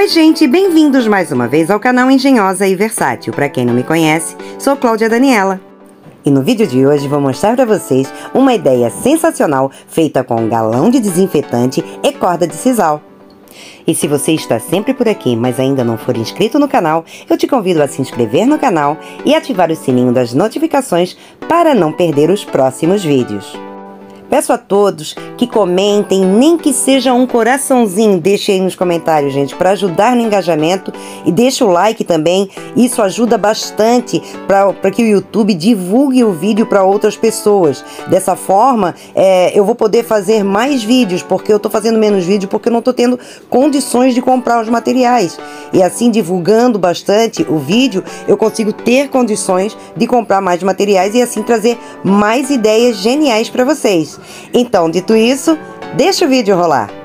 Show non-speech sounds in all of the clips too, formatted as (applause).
Oi, gente, bem-vindos mais uma vez ao canal Engenhosa e Versátil. Para quem não me conhece, sou Cláudia Daniela. E no vídeo de hoje vou mostrar para vocês uma ideia sensacional feita com um galão de desinfetante e corda de sisal. E se você está sempre por aqui, mas ainda não for inscrito no canal, eu te convido a se inscrever no canal e ativar o sininho das notificações para não perder os próximos vídeos. Peço a todos que comentem, nem que seja um coraçãozinho, deixe aí nos comentários, gente, para ajudar no engajamento e deixe o like também. Isso ajuda bastante para que o YouTube divulgue o vídeo para outras pessoas. Dessa forma, é, eu vou poder fazer mais vídeos, porque eu estou fazendo menos vídeo porque eu não estou tendo condições de comprar os materiais. E assim, divulgando bastante o vídeo, eu consigo ter condições de comprar mais materiais e assim trazer mais ideias geniais para vocês. Então, dito isso, deixa o vídeo rolar.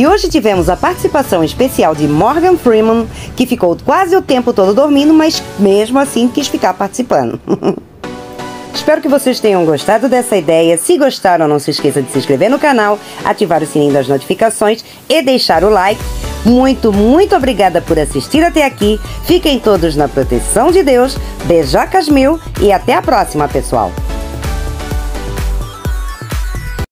E hoje tivemos a participação especial de Morgan Freeman, que ficou quase o tempo todo dormindo, mas mesmo assim quis ficar participando. (laughs) Espero que vocês tenham gostado dessa ideia. Se gostaram, não se esqueça de se inscrever no canal, ativar o sininho das notificações e deixar o like. Muito, muito obrigada por assistir até aqui. Fiquem todos na proteção de Deus. Beijocas mil e até a próxima, pessoal!